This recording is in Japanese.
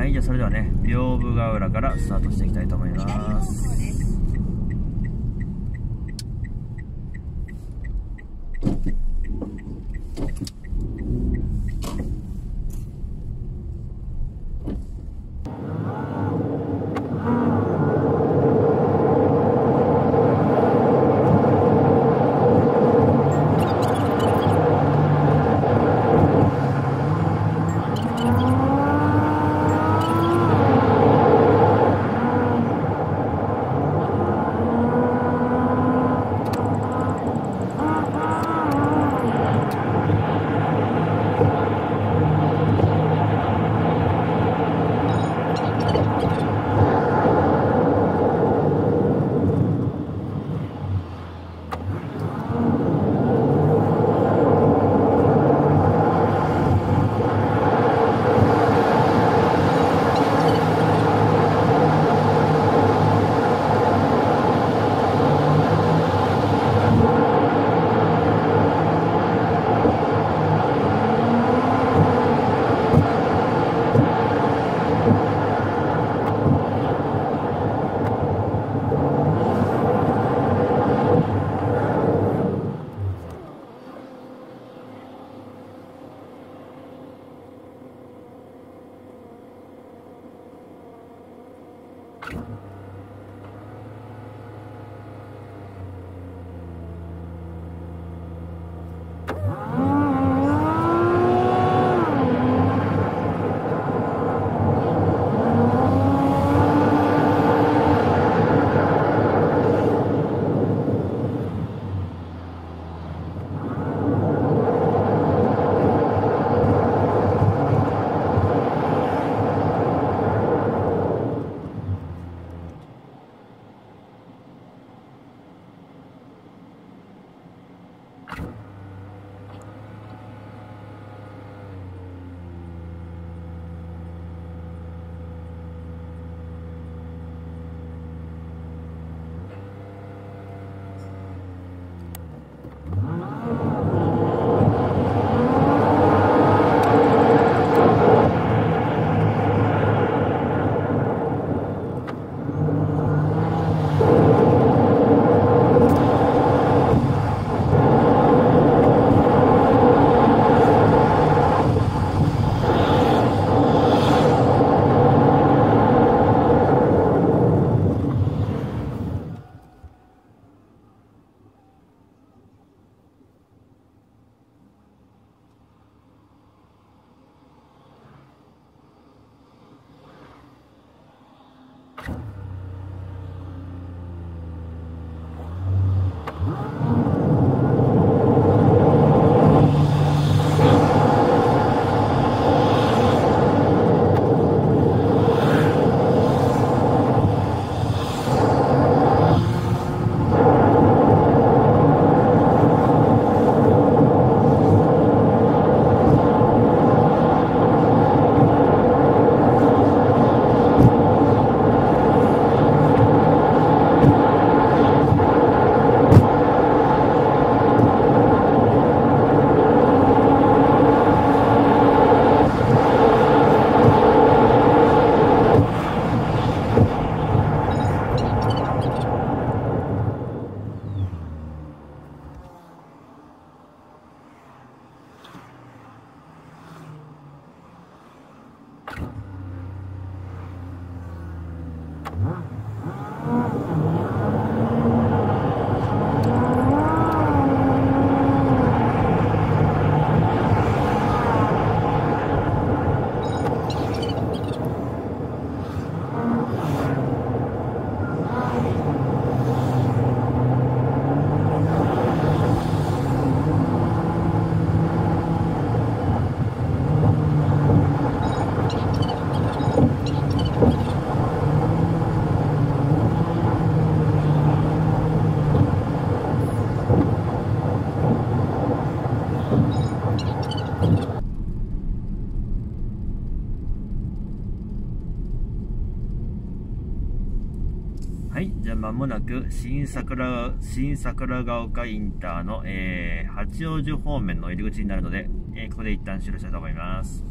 はいじゃあそれではね屏風ヶ浦からスタートしていきたいと思います。Fuck. はいじゃあ間もなく新桜新桜ヶ丘インターの、えー、八王子方面の入り口になるので、えー、ここで一旦終了したいと思います。